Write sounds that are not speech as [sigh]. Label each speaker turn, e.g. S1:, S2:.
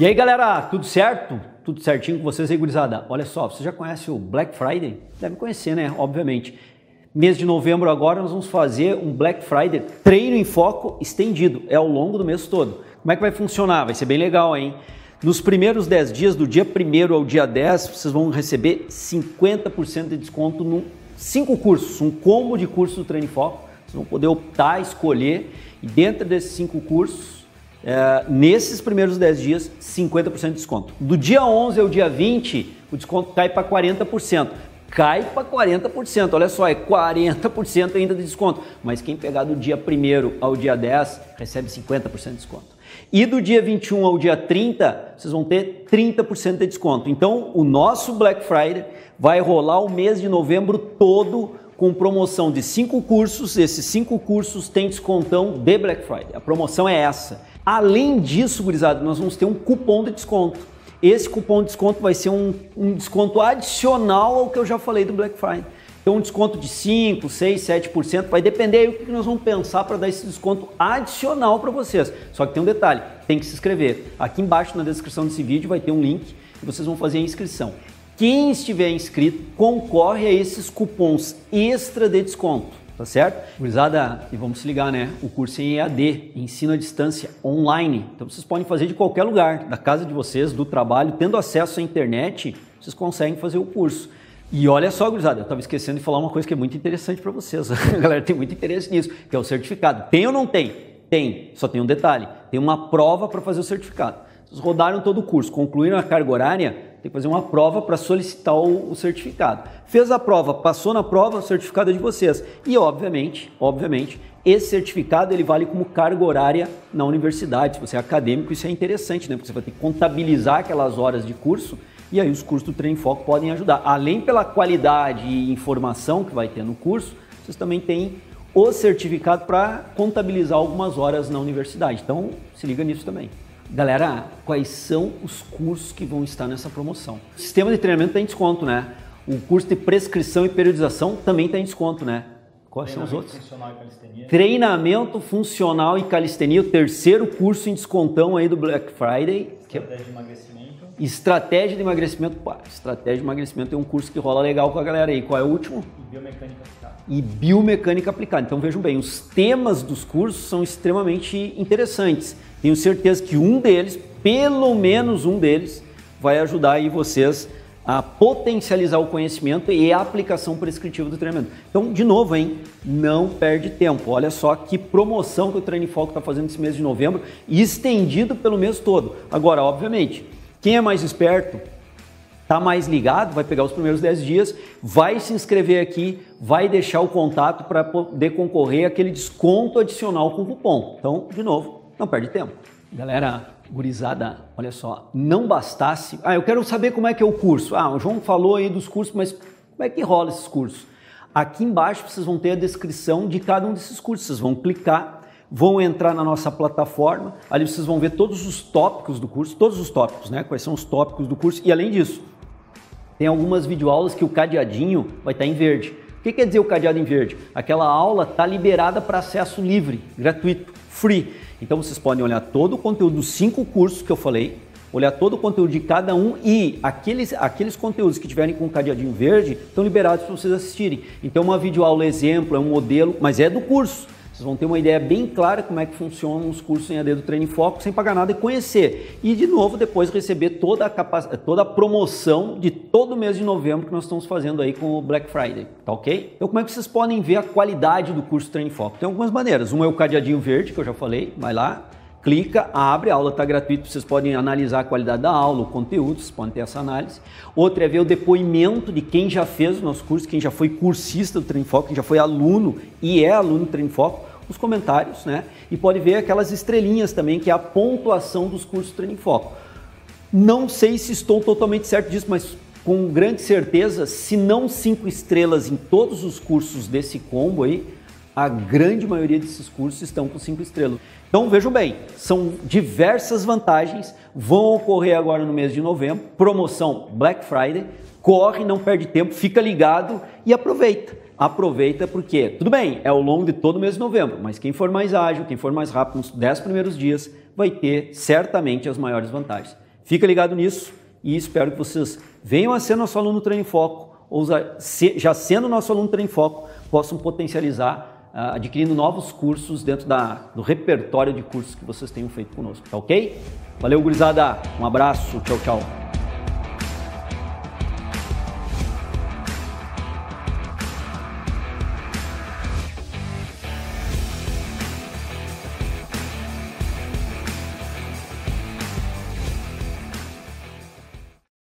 S1: E aí, galera, tudo certo? Tudo certinho com vocês aí, gurizada? Olha só, você já conhece o Black Friday? Deve conhecer, né? Obviamente. Mês de novembro agora nós vamos fazer um Black Friday treino em foco estendido. É ao longo do mês todo. Como é que vai funcionar? Vai ser bem legal, hein? Nos primeiros 10 dias, do dia 1 ao dia 10, vocês vão receber 50% de desconto em 5 cursos, um combo de cursos do Treino em Foco. Vocês vão poder optar, escolher, e dentro desses 5 cursos, é, nesses primeiros 10 dias, 50% de desconto. Do dia 11 ao dia 20, o desconto cai para 40%. Cai para 40%, olha só, é 40% ainda de desconto. Mas quem pegar do dia 1 ao dia 10 recebe 50% de desconto. E do dia 21 ao dia 30, vocês vão ter 30% de desconto. Então, o nosso Black Friday vai rolar o mês de novembro todo com promoção de cinco cursos. Esses cinco cursos têm descontão de Black Friday. A promoção é essa. Além disso, gurizada, nós vamos ter um cupom de desconto. Esse cupom de desconto vai ser um, um desconto adicional ao que eu já falei do Black Friday. Então, um desconto de 5, 6, 7%, vai depender aí o que nós vamos pensar para dar esse desconto adicional para vocês. Só que tem um detalhe, tem que se inscrever. Aqui embaixo na descrição desse vídeo vai ter um link e vocês vão fazer a inscrição. Quem estiver inscrito concorre a esses cupons extra de desconto tá certo? Gurizada, e vamos se ligar, né? O curso é em EAD, ensino à distância, online. Então vocês podem fazer de qualquer lugar, da casa de vocês, do trabalho, tendo acesso à internet, vocês conseguem fazer o curso. E olha só, gurizada, eu estava esquecendo de falar uma coisa que é muito interessante para vocês. [laughs] A galera tem muito interesse nisso, que é o certificado. Tem ou não tem? Tem, só tem um detalhe. Tem uma prova para fazer o certificado. Vocês rodaram todo o curso, concluíram a carga horária, tem que fazer uma prova para solicitar o, o, certificado. Fez a prova, passou na prova, o certificado é de vocês. E obviamente, obviamente, esse certificado ele vale como carga horária na universidade. Se você é acadêmico, isso é interessante, né? Porque você vai ter que contabilizar aquelas horas de curso e aí os cursos do Treino Foco podem ajudar. Além pela qualidade e informação que vai ter no curso, vocês também têm o certificado para contabilizar algumas horas na universidade. Então, se liga nisso também. Galera, quais são os cursos que vão estar nessa promoção? O sistema de treinamento está em desconto, né? O curso de prescrição e periodização também está em desconto, né? Quais são os outros? Funcional e calistenia. Treinamento funcional e calistenia, o terceiro curso em descontão aí do Black Friday.
S2: Estratégia de emagrecimento.
S1: Estratégia de emagrecimento. Pá, estratégia de emagrecimento é um curso que rola legal com a galera aí. Qual é o último?
S2: E biomecânica aplicada.
S1: E biomecânica aplicada. Então vejam bem, os temas dos cursos são extremamente interessantes. Tenho certeza que um deles, pelo menos um deles, vai ajudar aí vocês a potencializar o conhecimento e a aplicação prescritiva do treinamento. Então, de novo, hein, não perde tempo. Olha só que promoção que o Treine Foco está fazendo esse mês de novembro, estendido pelo mês todo. Agora, obviamente, quem é mais esperto, está mais ligado, vai pegar os primeiros 10 dias, vai se inscrever aqui, vai deixar o contato para poder concorrer àquele desconto adicional com cupom. Então, de novo, não perde tempo. Galera, gurizada, olha só, não bastasse. Ah, eu quero saber como é que é o curso. Ah, o João falou aí dos cursos, mas como é que rola esses cursos? Aqui embaixo vocês vão ter a descrição de cada um desses cursos. Vocês vão clicar, vão entrar na nossa plataforma, ali vocês vão ver todos os tópicos do curso, todos os tópicos, né? Quais são os tópicos do curso. E além disso, tem algumas videoaulas que o cadeadinho vai estar em verde. O que quer dizer o cadeado em verde? Aquela aula está liberada para acesso livre, gratuito, free. Então vocês podem olhar todo o conteúdo dos cinco cursos que eu falei, olhar todo o conteúdo de cada um e aqueles, aqueles conteúdos que tiverem com o cadeadinho verde estão liberados para vocês assistirem. Então uma videoaula exemplo, é um modelo, mas é do curso. Vocês vão ter uma ideia bem clara como é que funcionam os cursos em AD do Treino Foco, sem pagar nada e conhecer. E de novo, depois receber toda a, capac... toda a promoção de todo mês de novembro que nós estamos fazendo aí com o Black Friday, tá ok? Então como é que vocês podem ver a qualidade do curso Treino Foco? Tem algumas maneiras. Um é o cadeadinho verde, que eu já falei, vai lá, clica, abre, a aula está gratuita, vocês podem analisar a qualidade da aula, o conteúdo, vocês podem ter essa análise. Outra é ver o depoimento de quem já fez o nosso curso, quem já foi cursista do Treino Foco, quem já foi aluno e é aluno do Treino Foco os comentários, né? E pode ver aquelas estrelinhas também, que é a pontuação dos cursos Treino em Foco. Não sei se estou totalmente certo disso, mas com grande certeza, se não cinco estrelas em todos os cursos desse combo aí, a grande maioria desses cursos estão com cinco estrelas. Então vejam bem, são diversas vantagens, vão ocorrer agora no mês de novembro, promoção Black Friday, corre, não perde tempo, fica ligado e aproveita aproveita porque, tudo bem, é ao longo de todo o mês de novembro, mas quem for mais ágil, quem for mais rápido nos 10 primeiros dias, vai ter certamente as maiores vantagens. Fica ligado nisso e espero que vocês venham a ser nosso aluno Treino Foco ou já sendo nosso aluno Treino Foco, possam potencializar adquirindo novos cursos dentro da, do repertório de cursos que vocês tenham feito conosco, tá ok? Valeu, gurizada. Um abraço. Tchau, tchau.